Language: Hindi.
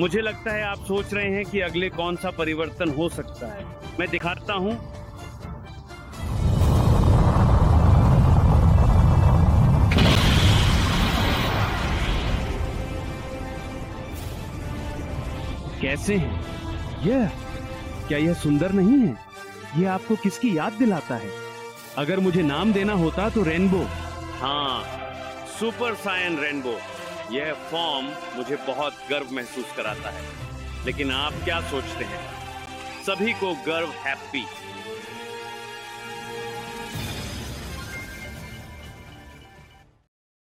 मुझे लगता है आप सोच रहे हैं कि अगले कौन सा परिवर्तन हो सकता है। मैं दिखाता हूँ। कैसे हैं? यह, क्या यह सुंदर नहीं है? यह आपको किसकी याद दिलाता है? अगर मुझे नाम देना होता तो रेनबो। हाँ सुपर सायन रेनबो। यह फॉर्म मुझे बहुत गर्व महसूस कराता है। लेकिन आप क्या सोचते हैं? सभी को गर्व हैप्पी